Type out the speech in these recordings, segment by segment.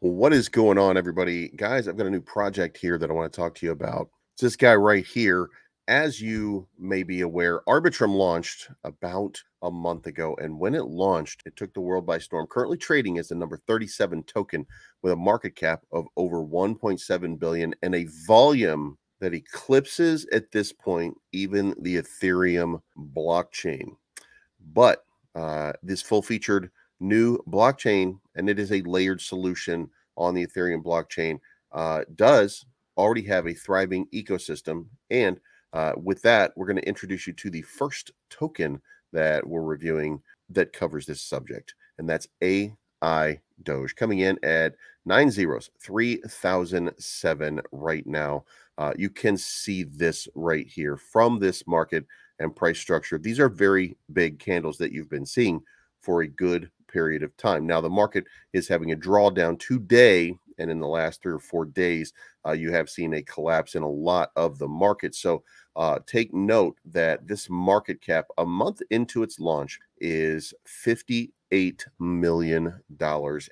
What is going on, everybody? Guys, I've got a new project here that I want to talk to you about. It's this guy right here. As you may be aware, Arbitrum launched about a month ago. And when it launched, it took the world by storm. Currently trading as the number 37 token with a market cap of over 1.7 billion and a volume that eclipses at this point even the Ethereum blockchain. But uh, this full featured new blockchain, and it is a layered solution on the Ethereum blockchain, uh, does already have a thriving ecosystem. And uh, with that, we're going to introduce you to the first token that we're reviewing that covers this subject, and that's AI Doge coming in at nine zeros, 3007 right now. Uh, you can see this right here from this market and price structure. These are very big candles that you've been seeing for a good period of time. Now, the market is having a drawdown today, and in the last three or four days, uh, you have seen a collapse in a lot of the market. So, uh, take note that this market cap, a month into its launch, is $58 million.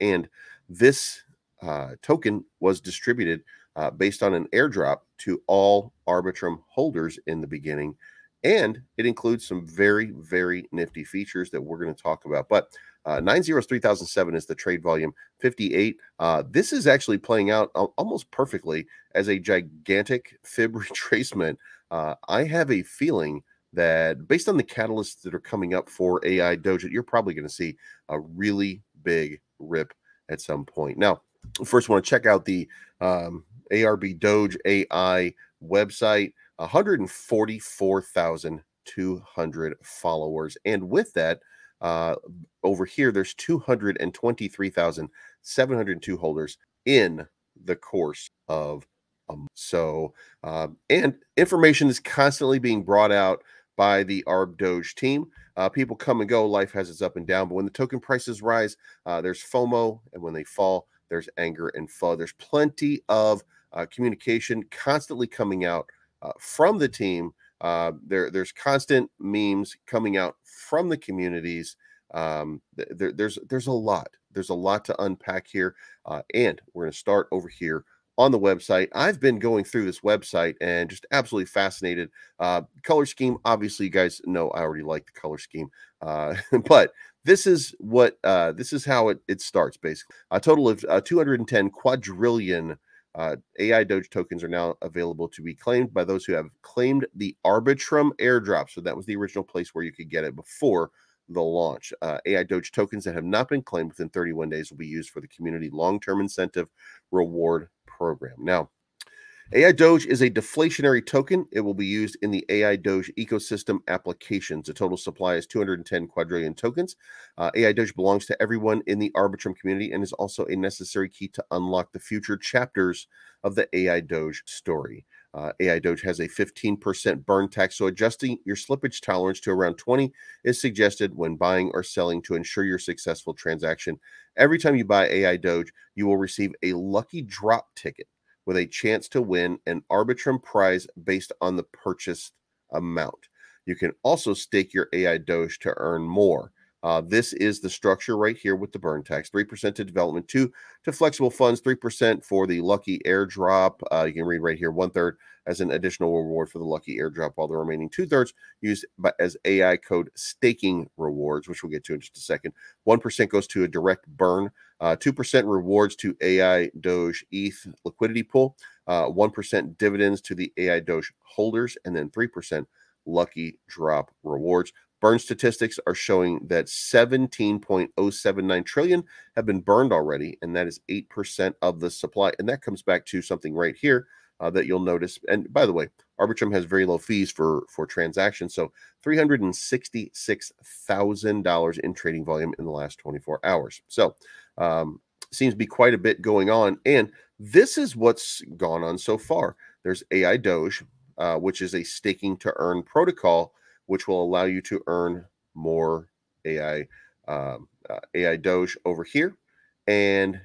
And this uh, token was distributed uh, based on an airdrop to all Arbitrum holders in the beginning. And it includes some very, very nifty features that we're going to talk about. But uh, 903007 is the trade volume. 58. Uh, this is actually playing out almost perfectly as a gigantic fib retracement. Uh, I have a feeling that based on the catalysts that are coming up for AI Doge, you're probably going to see a really big rip at some point. Now, first, want to check out the um, ARB Doge AI website. 144,200 followers, and with that, uh, over here, there's 223,702 holders in the course of a month. So, uh, and information is constantly being brought out by the ARB Doge team. Uh, people come and go. Life has its up and down. But when the token prices rise, uh, there's FOMO. And when they fall, there's anger and FUD. There's plenty of uh, communication constantly coming out uh, from the team uh, there, there's constant memes coming out from the communities. Um, there, there's there's a lot. There's a lot to unpack here, uh, and we're going to start over here on the website. I've been going through this website and just absolutely fascinated. Uh, color scheme, obviously, you guys know I already like the color scheme, uh, but this is what uh, this is how it, it starts basically. A total of uh, 210 quadrillion uh, AI Doge tokens are now available to be claimed by those who have claimed the Arbitrum airdrop. So that was the original place where you could get it before the launch. Uh, AI Doge tokens that have not been claimed within 31 days will be used for the community long term incentive reward program. Now, AI Doge is a deflationary token. It will be used in the AI Doge ecosystem applications. The total supply is 210 quadrillion tokens. Uh, AI Doge belongs to everyone in the Arbitrum community and is also a necessary key to unlock the future chapters of the AI Doge story. Uh, AI Doge has a 15% burn tax, so adjusting your slippage tolerance to around 20 is suggested when buying or selling to ensure your successful transaction. Every time you buy AI Doge, you will receive a lucky drop ticket with a chance to win an Arbitrum prize based on the purchased amount. You can also stake your AI Doge to earn more. Uh, this is the structure right here with the burn tax 3% to development, 2 to flexible funds, 3% for the lucky airdrop. Uh, you can read right here one third as an additional reward for the lucky airdrop, while the remaining two thirds used as AI code staking rewards, which we'll get to in just a second. 1% goes to a direct burn, uh, 2% rewards to AI Doge ETH liquidity pool, uh, 1% dividends to the AI Doge holders, and then 3% lucky drop rewards. Burn statistics are showing that 17.079 trillion have been burned already, and that is 8% of the supply. And that comes back to something right here uh, that you'll notice. And by the way, Arbitrum has very low fees for for transactions, so three hundred and sixty six thousand dollars in trading volume in the last twenty four hours. So um, seems to be quite a bit going on, and this is what's gone on so far. There's AI Doge, uh, which is a staking to earn protocol which will allow you to earn more AI um, uh, AI Doge over here and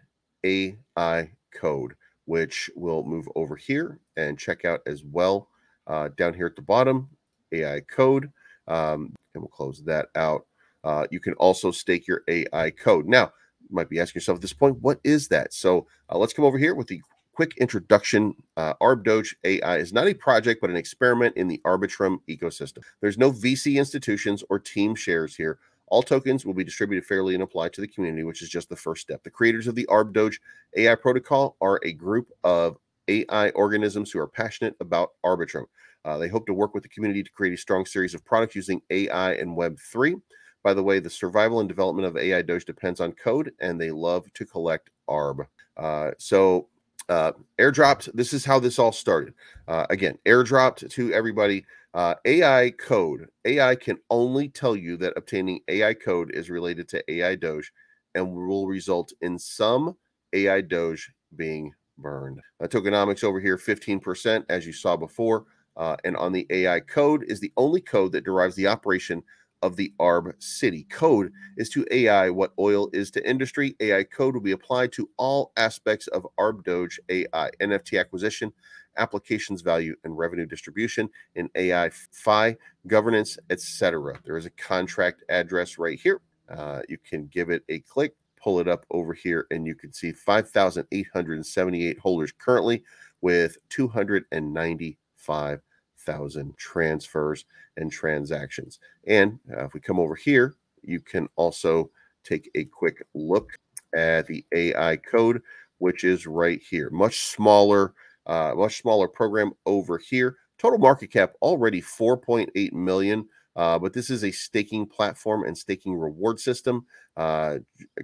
AI code, which will move over here and check out as well uh, down here at the bottom. AI code, um, and we'll close that out. Uh, you can also stake your AI code. Now, might be asking yourself at this point, what is that? So uh, let's come over here with the quick introduction. Uh, ArbDoge AI is not a project, but an experiment in the Arbitrum ecosystem. There's no VC institutions or team shares here. All tokens will be distributed fairly and applied to the community, which is just the first step. The creators of the ArbDoge AI protocol are a group of AI organisms who are passionate about Arbitrum. Uh, they hope to work with the community to create a strong series of products using AI and Web3. By the way, the survival and development of AI Doge depends on code, and they love to collect ARB. Uh, so, uh, airdropped. This is how this all started. Uh, again, airdropped to everybody. Uh, AI code. AI can only tell you that obtaining AI code is related to AI Doge and will result in some AI Doge being burned. Uh, tokenomics over here, 15%, as you saw before. Uh, and on the AI code is the only code that derives the operation of the ARB city. Code is to AI what oil is to industry. AI code will be applied to all aspects of ARB Doge AI, NFT acquisition, applications value, and revenue distribution in AI FI, governance, etc. There is a contract address right here. Uh, you can give it a click, pull it up over here, and you can see 5,878 holders currently with 295 thousand transfers and transactions. And uh, if we come over here, you can also take a quick look at the AI code, which is right here. Much smaller, uh, much smaller program over here. Total market cap already 4.8 million. Uh, but this is a staking platform and staking reward system. Uh,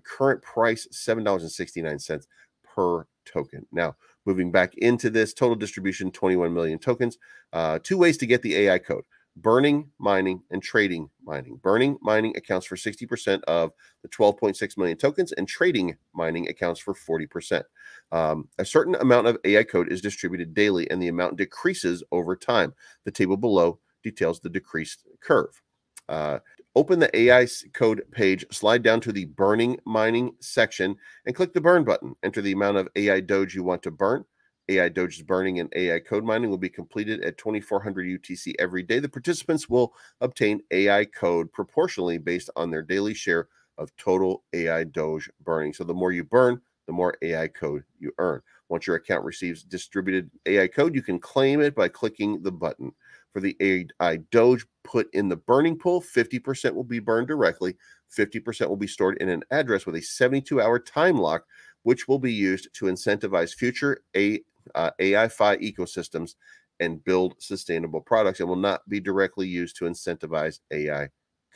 current price $7.69 per token. Now, moving back into this total distribution 21 million tokens. Uh, two ways to get the AI code burning, mining, and trading mining. Burning mining accounts for 60% of the 12.6 million tokens, and trading mining accounts for 40%. Um, a certain amount of AI code is distributed daily, and the amount decreases over time. The table below details the decreased curve. Uh, Open the AI code page, slide down to the burning mining section, and click the burn button. Enter the amount of AI Doge you want to burn. AI Doge's burning and AI code mining will be completed at 2400 UTC every day. The participants will obtain AI code proportionally based on their daily share of total AI Doge burning. So the more you burn, the more AI code you earn. Once your account receives distributed AI code, you can claim it by clicking the button for the AI Doge put in the burning pool. 50% will be burned directly, 50% will be stored in an address with a 72 hour time lock, which will be used to incentivize future A, uh, AI Fi ecosystems and build sustainable products and will not be directly used to incentivize AI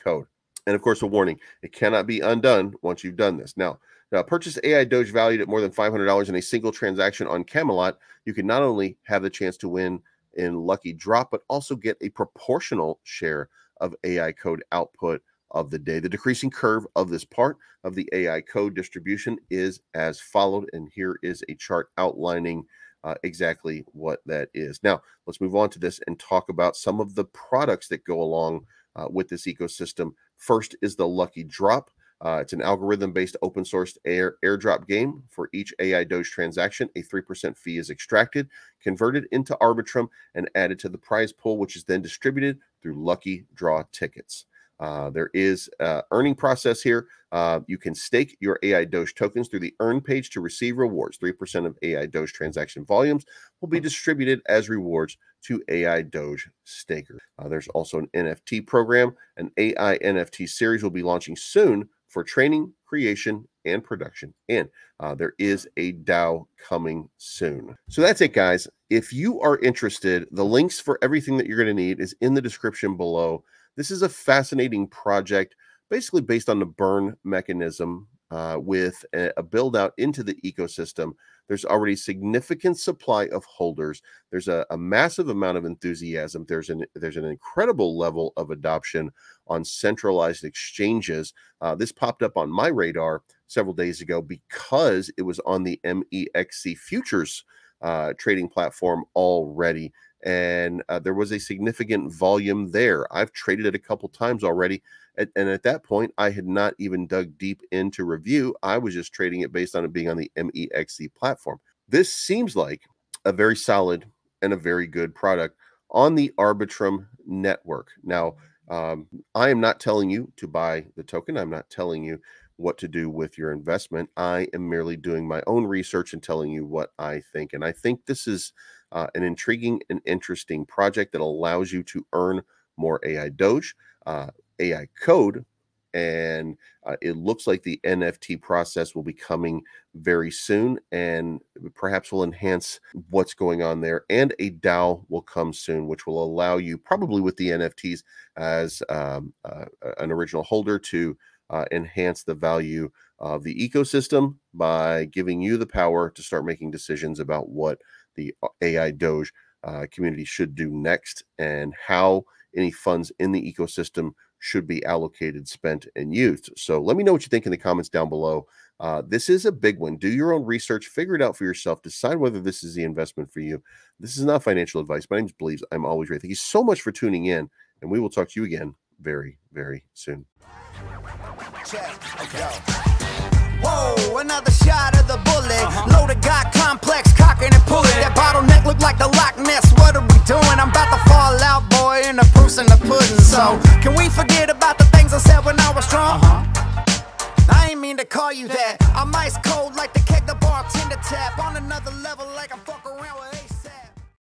code. And of course, a warning it cannot be undone once you've done this. Now, now, purchase AI Doge valued at more than $500 in a single transaction on Camelot. You can not only have the chance to win in Lucky Drop, but also get a proportional share of AI code output of the day. The decreasing curve of this part of the AI code distribution is as followed. And here is a chart outlining uh, exactly what that is. Now, let's move on to this and talk about some of the products that go along uh, with this ecosystem. First is the Lucky Drop. Uh, it's an algorithm based open source air, airdrop game. For each AI Doge transaction, a 3% fee is extracted, converted into Arbitrum, and added to the prize pool, which is then distributed through lucky draw tickets. Uh, there is an earning process here. Uh, you can stake your AI Doge tokens through the earn page to receive rewards. 3% of AI Doge transaction volumes will be distributed as rewards to AI Doge stakers. Uh, there's also an NFT program. An AI NFT series will be launching soon for training, creation, and production. And uh, there is a DAO coming soon. So that's it, guys. If you are interested, the links for everything that you're going to need is in the description below. This is a fascinating project, basically based on the burn mechanism uh, with a, a build out into the ecosystem. There's already significant supply of holders. There's a, a, massive amount of enthusiasm. There's an there's an incredible level of adoption on centralized exchanges. Uh, this popped up on my radar several days ago because it was on the MEXC futures uh, trading platform already and uh, there was a significant volume there. I've traded it a couple times already, and, and at that point, I had not even dug deep into review. I was just trading it based on it being on the MEXC platform. This seems like a very solid and a very good product on the Arbitrum network. Now, um, I am not telling you to buy the token. I'm not telling you what to do with your investment. I am merely doing my own research and telling you what I think. And I think this is uh, an intriguing and interesting project that allows you to earn more AI Doge, uh, AI code. And uh, it looks like the NFT process will be coming very soon and perhaps will enhance what's going on there. And a DAO will come soon, which will allow you, probably with the NFTs as um, uh, an original holder, to uh, enhance the value of the ecosystem by giving you the power to start making decisions about what the uh, AI Doge uh, community should do next and how any funds in the ecosystem should be allocated, spent, and used. So let me know what you think in the comments down below. Uh, this is a big one. Do your own research, figure it out for yourself, decide whether this is the investment for you. This is not financial advice. My name is Bleeves. I'm always ready. Thank you so much for tuning in, and we will talk to you again very, very soon. Whoa, another shot of the bullet. Uh-huh. Loaded, got complex, cocking and pulling. That bottleneck look like the Loch Ness. What are we doing? I'm about to fall out, boy, in the proofs and the pudding. So, can we forget about the things I said when I was drunk? Uh-huh. I ain't mean to call you that. I'm ice cold like the keg the bartender tap. On another